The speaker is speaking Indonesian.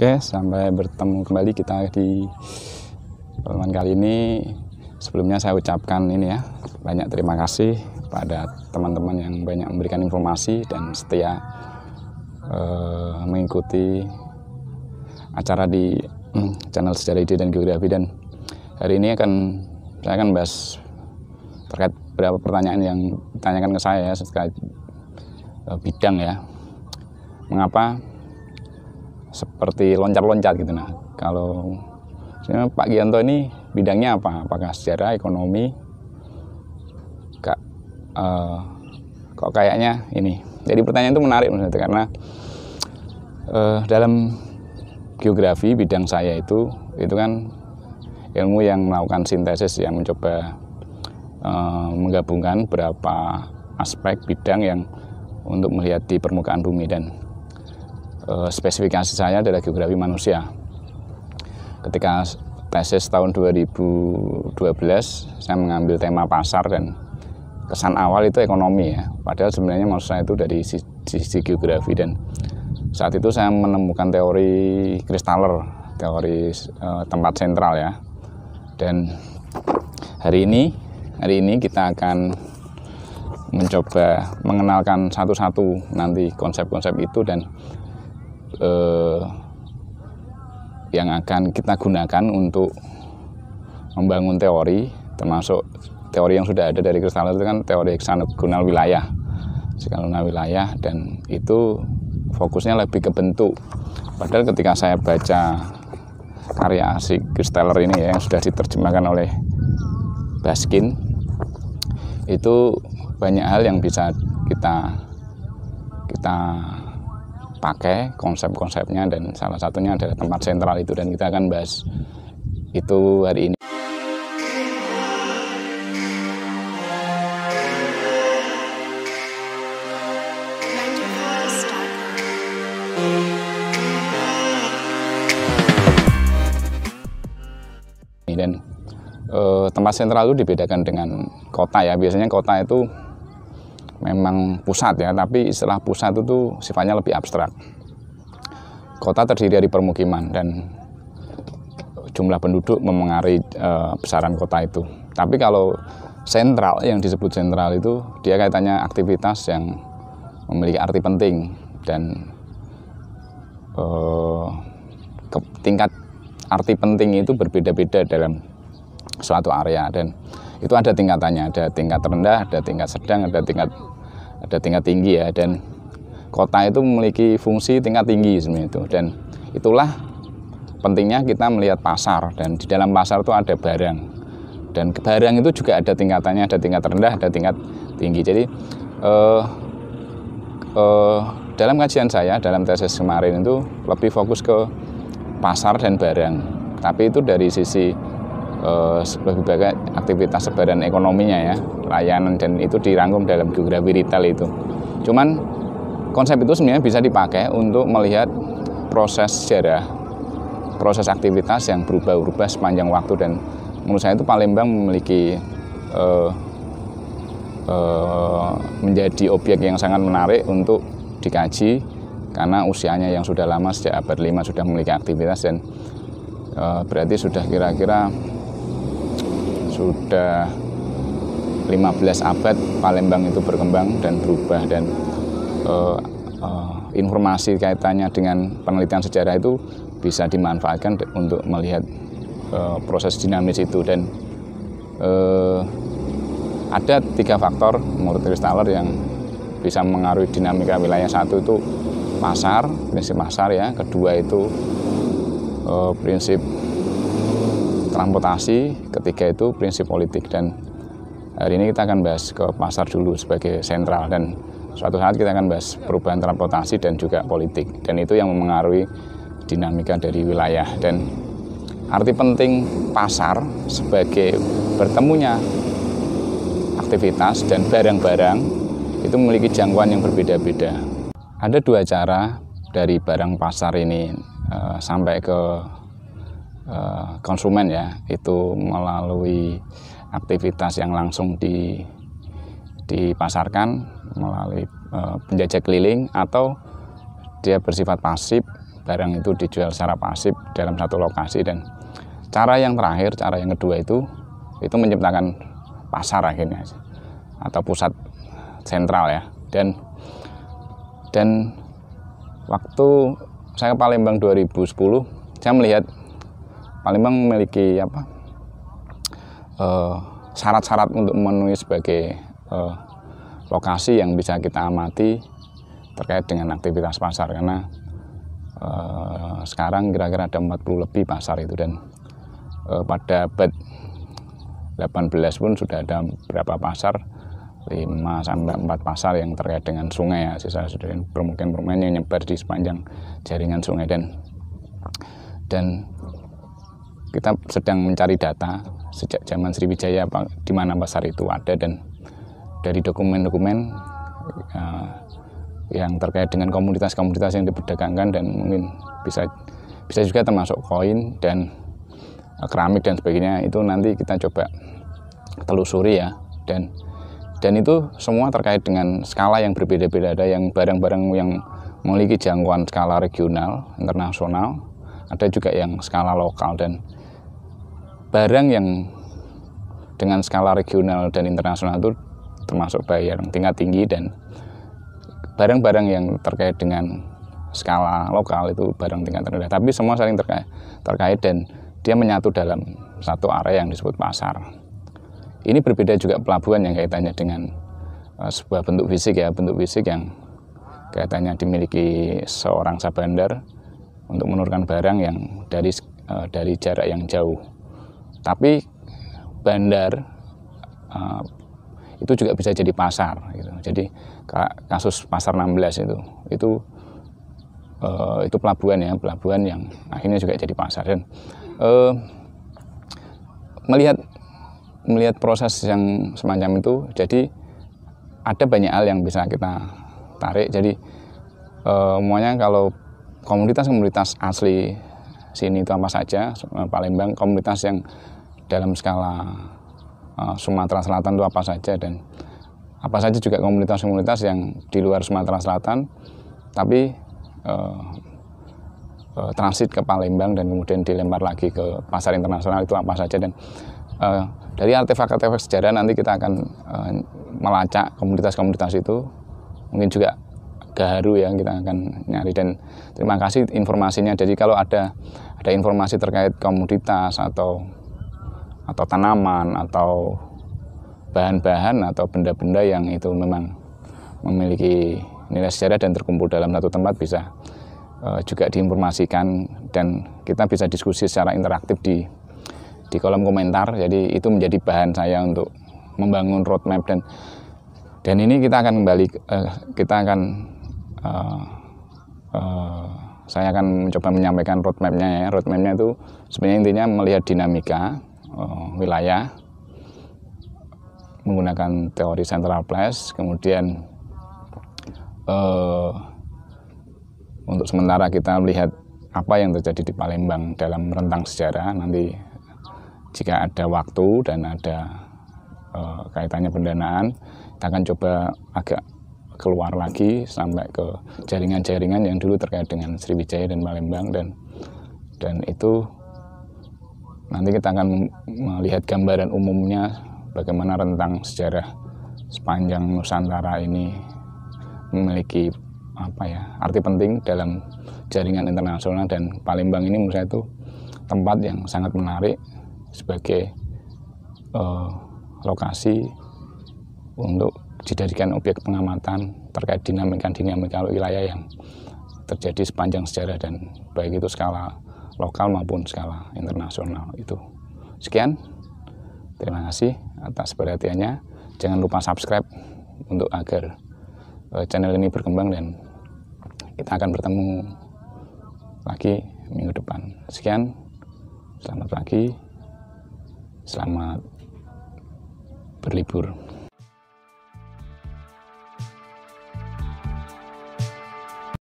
Oke, sampai bertemu kembali kita di pertemuan kali ini. Sebelumnya saya ucapkan ini ya, banyak terima kasih pada teman-teman yang banyak memberikan informasi dan setia uh, mengikuti acara di hmm, channel Sejarah Ide dan Geografi dan hari ini akan saya akan bahas terkait beberapa pertanyaan yang ditanyakan ke saya ya, terkait uh, bidang ya. Mengapa seperti loncat-loncat gitu. Nah kalau Pak Gianto ini bidangnya apa? Apakah sejarah ekonomi? Kak uh, kok kayaknya ini. Jadi pertanyaan itu menarik maksudnya karena uh, dalam geografi bidang saya itu itu kan ilmu yang melakukan sintesis yang mencoba uh, menggabungkan beberapa aspek bidang yang untuk melihat di permukaan bumi. Dan spesifikasi saya adalah geografi manusia. Ketika tesis tahun 2012 saya mengambil tema pasar dan kesan awal itu ekonomi ya. Padahal sebenarnya maksud saya itu dari sisi, sisi geografi dan saat itu saya menemukan teori kristaller, teori uh, tempat sentral ya. Dan hari ini hari ini kita akan mencoba mengenalkan satu-satu nanti konsep-konsep itu dan eh, yang akan kita gunakan untuk membangun teori termasuk teori yang sudah ada dari kristal itu kan teori heksagonal wilayah heksagonal wilayah dan itu fokusnya lebih ke bentuk. Padahal ketika saya baca karya asik Kristeller ini ya yang sudah diterjemahkan oleh Baskin itu banyak hal yang bisa kita kita pakai konsep-konsepnya dan salah satunya adalah tempat sentral itu dan kita akan bahas itu hari ini. dan e, tempat sentral itu dibedakan dengan kota ya biasanya kota itu memang pusat ya, tapi istilah pusat itu tuh sifatnya lebih abstrak. Kota terdiri dari permukiman dan jumlah penduduk memengaruhi e, besaran kota itu. Tapi kalau sentral yang disebut sentral itu dia kaitannya aktivitas yang memiliki arti penting dan e, ke, tingkat arti penting itu berbeda-beda dalam suatu area dan itu ada tingkatannya, ada tingkat rendah, ada tingkat sedang, ada tingkat ada tingkat tinggi ya dan kota itu memiliki fungsi tingkat tinggi sebenarnya itu. Dan itulah pentingnya kita melihat pasar dan di dalam pasar itu ada barang. Dan barang itu juga ada tingkatannya, ada tingkat rendah, ada tingkat tinggi. Jadi eh, eh, dalam kajian saya dalam tesis kemarin itu lebih fokus ke pasar dan barang, tapi itu dari sisi uh, lebih baik aktivitas sebaran ekonominya ya layanan dan itu dirangkum dalam geografi retail itu. Cuman konsep itu sebenarnya bisa dipakai untuk melihat proses sejarah proses aktivitas yang berubah-ubah sepanjang waktu dan menurut saya itu Palembang memiliki uh, menjadi objek yang sangat menarik untuk dikaji karena usianya yang sudah lama sejak abad 5 sudah memiliki aktivitas dan berarti sudah kira-kira sudah 15 abad Palembang itu berkembang dan berubah dan uh, uh, informasi kaitannya dengan penelitian sejarah itu bisa dimanfaatkan untuk melihat uh, proses dinamis itu dan uh, ada tiga faktor menurut Kristaller yang bisa mengaruhi dinamika wilayah satu itu pasar prinsip pasar ya. Kedua itu uh, prinsip transportasi, ketiga itu prinsip politik. Dan hari ini kita akan bahas ke pasar dulu sebagai sentral. Dan suatu saat kita akan bahas perubahan transportasi dan juga politik. Dan itu yang mempengaruhi dinamika dari wilayah. Dan arti penting pasar sebagai bertemunya aktivitas dan barang-barang itu memiliki jangkauan yang berbeda-beda. Ada dua cara dari barang pasar ini uh, sampai ke Eh, konsumen ya itu melalui aktivitas yang langsung di dipasarkan melalui uh, penjajah keliling atau dia bersifat pasif barang itu dijual secara pasif dalam satu lokasi. Dan cara yang terakhir, cara yang kedua itu itu menciptakan pasar akhirnya atau pusat sentral ya. Dan dan waktu saya ke Palembang 2010 saya melihat Palembang memiliki apa eh, syarat-syarat uh, untuk memenuhi sebagai uh, lokasi yang bisa kita amati terkait dengan aktivitas pasar. Karena uh, sekarang kira-kira ada 40 lebih pasar itu dan uh, pada abad 18 pun sudah ada beberapa pasar? 5 sampai 4 pasar yang terkait dengan sungai ya sisa sudah permukiman-permukiman yang nyebar di sepanjang jaringan sungai dan dan kita sedang mencari data sejak zaman Sriwijaya di mana pasar itu ada dan dari dokumen-dokumen uh, yang terkait dengan komunitas-komunitas yang diperdagangkan dan mungkin bisa bisa juga termasuk koin dan uh, keramik dan sebagainya itu nanti kita coba telusuri ya. Dan dan itu semua terkait dengan skala yang berbeda-beda. Ada yang barang-barang yang memiliki jangkauan skala regional internasional ada juga yang skala lokal dan barang yang dengan skala regional dan internasional itu termasuk bayar tingkat tinggi dan barang-barang yang terkait dengan skala lokal itu barang tingkat rendah tapi semua saling terkait terkait dan dia menyatu dalam satu area yang disebut pasar ini berbeda juga pelabuhan yang kaitannya dengan uh, sebuah bentuk fisik ya, bentuk fisik yang kaitannya dimiliki seorang sabandar untuk menurunkan barang yang dari uh, dari jarak yang jauh. Tapi bandar uh, itu juga bisa jadi pasar gitu. Jadi kasus pasar 16 itu itu uh, itu pelabuhan ya, pelabuhan yang akhirnya juga jadi pasar dan uh, melihat melihat proses yang semacam itu jadi ada banyak hal yang bisa kita tarik jadi semuanya kalau komunitas-komunitas asli sini itu apa saja Palembang komunitas yang dalam skala uh, Sumatera Selatan itu apa saja dan apa saja juga komunitas-komunitas yang di luar Sumatera Selatan tapi uh, uh, transit ke Palembang dan kemudian dilempar lagi ke pasar internasional itu apa saja dan uh, dari artefak-artefak sejarah nanti kita akan uh, melacak komunitas-komunitas itu. Mungkin juga gaharu ya kita akan nyari dan terima kasih informasinya jadi kalau ada ada informasi terkait komoditas atau atau tanaman atau bahan-bahan atau benda-benda yang itu memang memiliki nilai sejarah dan terkumpul dalam satu tempat bisa uh, juga diinformasikan dan kita bisa diskusi secara interaktif di di kolom komentar. Jadi itu menjadi bahan saya untuk membangun roadmap dan dan ini kita akan kembali uh, kita akan uh, uh, saya akan mencoba menyampaikan roadmapnya ya. Roadmapnya itu sebenarnya intinya melihat dinamika uh, wilayah menggunakan teori central place, kemudian uh, untuk sementara kita melihat apa yang terjadi di Palembang dalam rentang sejarah nanti jika ada waktu dan ada uh, kaitannya pendanaan, kita akan coba agak keluar lagi sampai ke jaringan-jaringan yang dulu terkait dengan Sriwijaya dan Palembang dan dan itu nanti kita akan melihat gambaran umumnya bagaimana rentang sejarah sepanjang Nusantara ini memiliki apa ya arti penting dalam jaringan internasional dan Palembang ini menurut saya itu tempat yang sangat menarik sebagai uh, lokasi untuk dijadikan objek pengamatan terkait dinamika-dinamika wilayah yang terjadi sepanjang sejarah dan baik itu skala lokal maupun skala internasional itu. Sekian, terima kasih atas perhatiannya. Jangan lupa subscribe untuk agar uh, channel ini berkembang dan kita akan bertemu lagi minggu depan. Sekian, selamat pagi. Selamat berlibur.